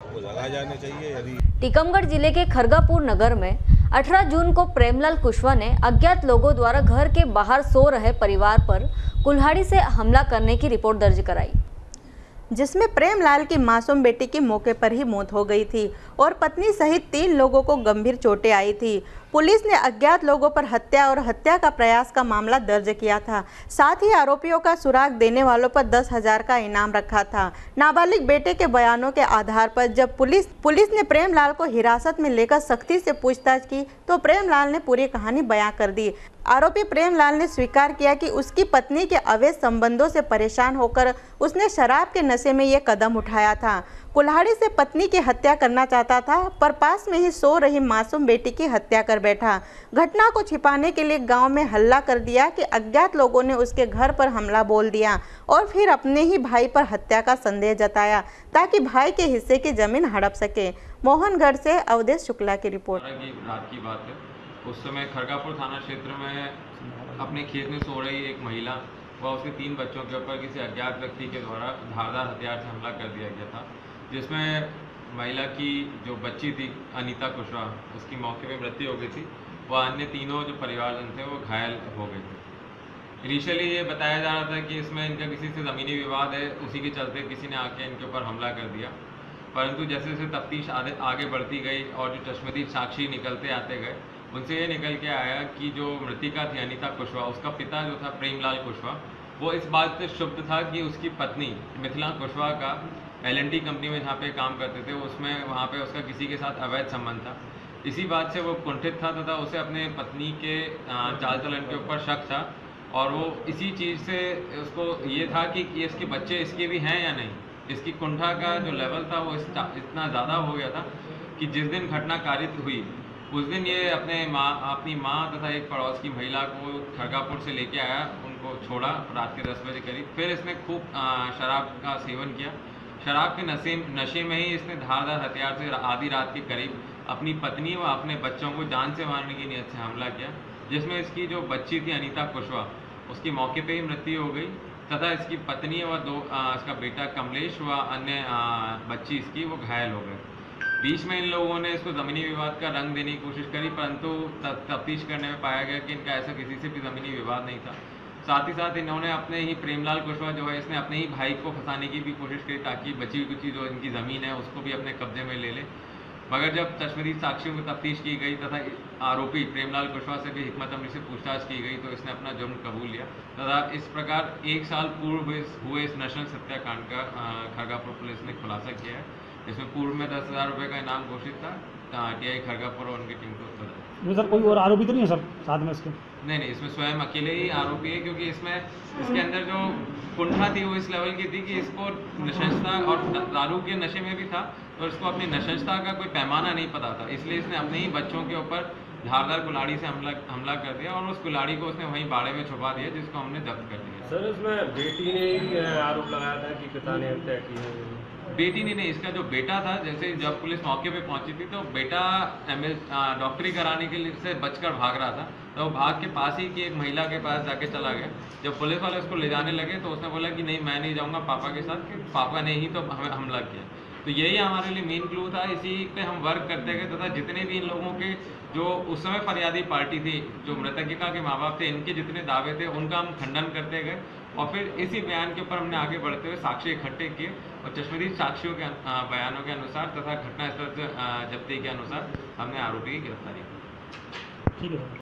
को लगाए जाने चाहिए यदि टीकमगढ़ ज़िले के खरगापुर नगर में 18 जून को प्रेमलाल कुशवा ने अज्ञात लोगों द्वारा घर के बाहर सो रहे परिवार पर कुल्हाड़ी से हमला करने की रिपोर्ट दर्ज कराई। जिसमें प्रेमलाल की मासूम बेटी की मौके पर ही मौत हो गई थी और पत्नी सहित तीन लोगों को गंभीर चोटें आई थी। पुलिस ने अज्ञात लोगों पर हत्या और हत्या का प्रयास का मामला दर्ज किया था। साथ ही आरोपियों का सुराग देने वालों पर दस हज़ार का इनाम रखा था। नाबालिग बेटे के बयानों के आधार पर जब पुलिस पुलिस ने प्रेमलाल को हिरासत में लेकर सख्ती से पूछताछ की तो प्रेमलाल ने पूरी कहानी बयां कर दी। आरोपी प्रेमलाल ने स्वीकार किया कि उसकी पत्नी के अवैध संबंधों से परेशान होकर उसने शराब के नशे में ये कदम उठाया था। कुल्हाड़ी से पत्नी की हत्या करना चाहता था, पर पास में ही सो रही मासूम बेटी की हत्या कर बैठा। घटना को छिपाने के लिए गाँव में हल्ला कर दिया कि अज्ञात लोगों ने उसके घर पर हमला बोल दिया और फिर अपने ही भाई पर हत्या का संदेह जताया, ताकि भाई के हिस्से की ज़मीन हड़प सके। मोहनगढ़ से अवधेश शुक्ला की रिपोर्ट। रात की बात है। उस समय खरगापुर थाना क्षेत्र में अपने खेत में सो रही एक महिला व उसके तीन बच्चों के ऊपर किसी अज्ञात व्यक्ति के द्वारा धारदार हथियार से हमला कर दिया गया था। जिसमें महिला की जो बच्ची थी, अनीता कुशवाहा, उसकी मौके पे मृत्यु हो गई थी। व अन्य तीनों जो परिवारजन थे, वो घायल हो गए थे। इनिशियली ये बताया जा रहा था कि इसमें इनका किसी से ज़मीनी विवाद है, उसी के चलते किसी ने आके इनके ऊपर हमला कर दिया। परंतु जैसे जैसे तफ्तीश आगे बढ़ती गई और जो चश्मदीद साक्षी निकलते आते गए, उनसे ये निकल के आया कि जो मृतिका थी, अनिता कुशवाहा, उसका पिता जो था, प्रेमलाल कुशवाहा, वो इस बात से शुभ था कि उसकी पत्नी मिथिला कुशवाहा का एल कंपनी में जहाँ पे काम करते थे, उसमें वहाँ पे उसका किसी के साथ अवैध संबंध था। इसी बात से वो कुंठित था, तथा उसे अपने पत्नी के चाल चलन के ऊपर शक था। और वो इसी चीज़ से उसको ये था कि ये इसके बच्चे इसके भी हैं या नहीं? इसकी कुंठा का जो लेवल था, वो इतना ज़्यादा हो गया था कि जिस दिन घटना कारित हुई, उस दिन ये अपने माँ, अपनी माँ तथा एक पड़ोस की महिला को खरगापुर से लेके आया, उनको छोड़ा रात के दस बजे करीब। फिर इसने खूब शराब का सेवन किया। शराब के नशे नशे में ही इसने धारदार हथियार से आधी रात के करीब अपनी पत्नी व अपने बच्चों को जान से मारने की नीयत से हमला किया जिसमें इसकी जो बच्ची थी अनीता कुशवाहा उसकी मौके पे ही मृत्यु हो गई तथा इसकी पत्नी व दो अ, इसका बेटा कमलेश व अन्य बच्ची इसकी वो घायल हो गए। बीच में इन लोगों ने इसको ज़मीनी विवाद का रंग देने की कोशिश करी परंतु तफ्तीश करने में पाया गया कि इनका ऐसा किसी से भी ज़मीनी विवाद नहीं था। साथ ही साथ इन्होंने अपने ही प्रेमलाल कुशवाहा जो है, इसने अपने ही भाई को फंसाने की भी कोशिश करी ताकि बची हुई कुछ जो इनकी ज़मीन है, उसको भी अपने कब्जे में ले ले। मगर जब चश्मदीद साक्षियों की तफ्तीश की गई तथा आरोपी प्रेमलाल कुशवाहा से भी हिकमत अमरी से पूछताछ की गई तो इसने अपना जुर्म कबूल लिया। तथा इस प्रकार एक साल पूर्व हुए इस नशल हत्याकांड का खरगापुर पुलिस ने खुलासा किया है। इसमें पूर्व में दस हज़ार रुपये का इनाम घोषित था टी आई खरगापुर और उनकी टीम को सर, कोई और आरोपी तो नहीं है सर, साथ में इसके? नहीं नहीं, इसमें स्वयं अकेले ही आरोपी है, क्योंकि इसमें, इसके अंदर जो कुंठा थी, वो इस लेवल की थी कि इसको नशंसता और दारू के नशे में भी था और इसको अपनी नशंसता का कोई पैमाना नहीं पता था, इसलिए इसने अपने ही बच्चों के ऊपर धारदार कुल्हाड़ी से हमला हमला कर दिया और उस कुल्हाड़ी को उसने वहीं बाड़े में छुपा दिया जिसको हमने जब्त कर दिया सर इसमें बेटी ने ही आरोप लगाया था कि पिता ने हत्या की है। बेटी नहीं नहीं इसका जो बेटा था जैसे जब पुलिस मौके पे पहुँची थी तो बेटा एम डॉक्टरी कराने के लिए से बचकर भाग रहा था। तो वो भाग के पास ही की एक महिला के पास जाके चला गया। जब पुलिस वाले उसको ले जाने लगे तो उसने बोला कि नहीं मैं नहीं जाऊँगा पापा के साथ कि पापा ने ही तो हमें हमला किया। तो यही हमारे लिए मेन क्लू था। इसी पे हम वर्क करते गए तथा जितने भी इन लोगों के जो उस समय फरियादी पार्टी थी, जो मृतकिका के माँ बाप थे, इनके जितने दावे थे, उनका हम खंडन करते गए और फिर इसी बयान के ऊपर हमने आगे बढ़ते हुए साक्ष्य इकट्ठे किए और चश्मदीद साक्षियों के बयानों के अनुसार तथा घटनास्थल जब्ती के अनुसार हमने आरोपी की गिरफ्तारी की।